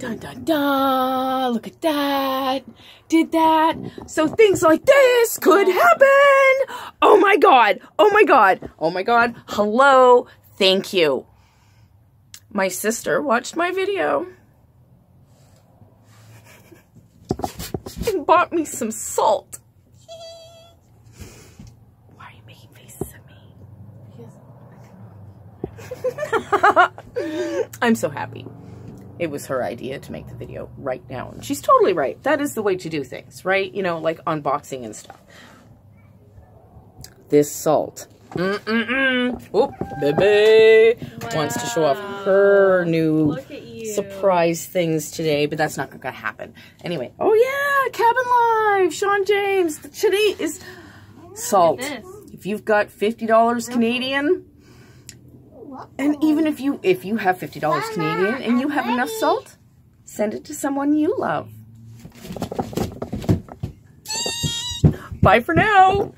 Dun dun dun! Look at that! Did that! So things like this could happen! Oh my god! Oh my god! Oh my god! Hello! Thank you! My sister watched my video and bought me some salt. Why are you making faces at me? I'm so happy. It was her idea to make the video right now. And she's totally right. That is the way to do things, right? You know, like unboxing and stuff. This salt. Mm-mm-mm. Oop, baby. Wow. Wants to show off her new surprise things today, but that's not going to happen. Anyway, oh yeah, Cabin Live, Sean James. Today is salt. If you've got $50 Canadian, and even if you if you have $50 Canadian and you have enough salt, send it to someone you love. Bye for now.